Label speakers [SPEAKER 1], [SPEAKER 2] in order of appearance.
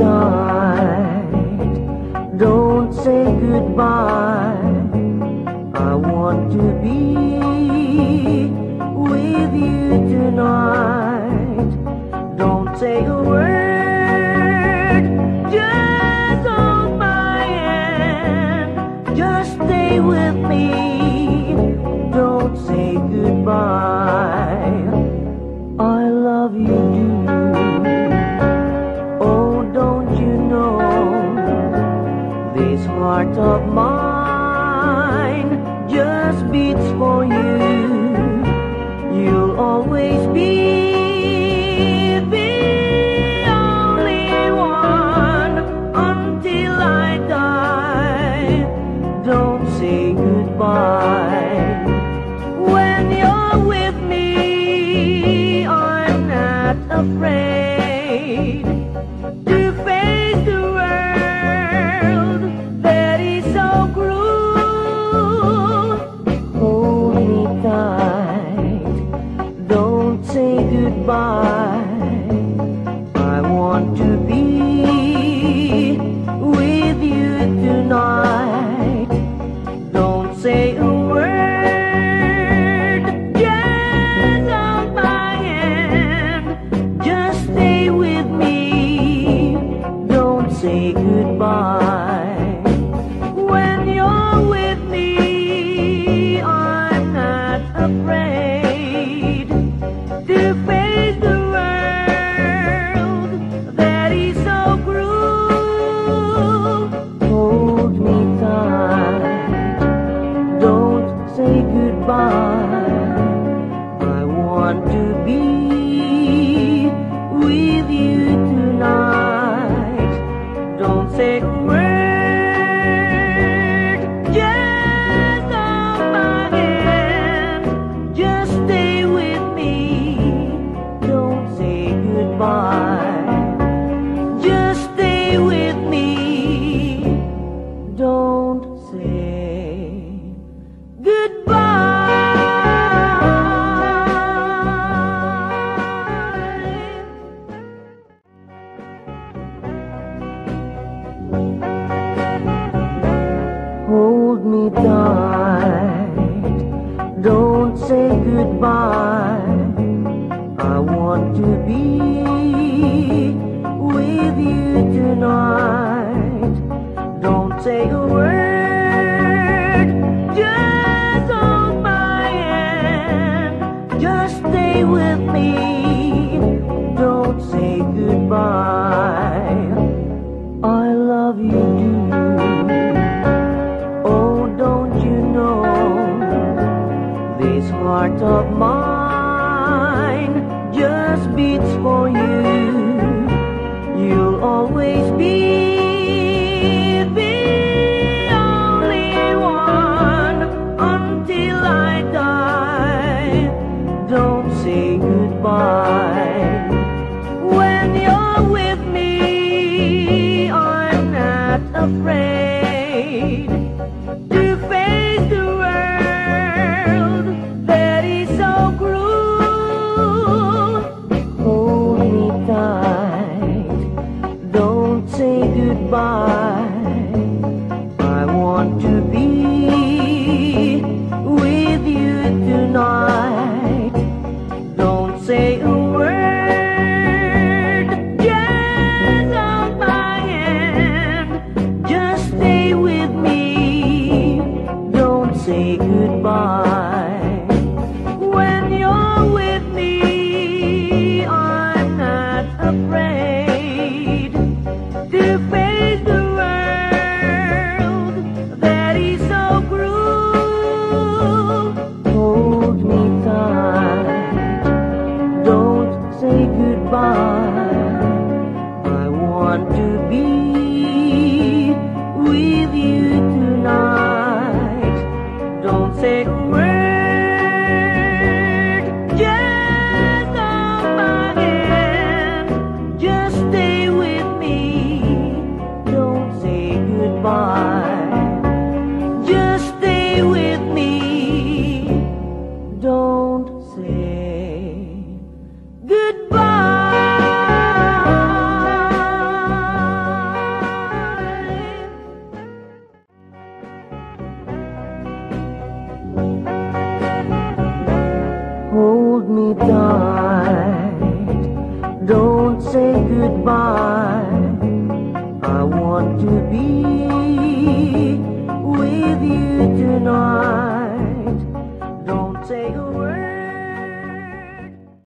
[SPEAKER 1] night. Don't say goodbye. afraid. say goodbye. Hold me down. good. afraid. take Hold me tight. Don't say goodbye. I want to be with you tonight.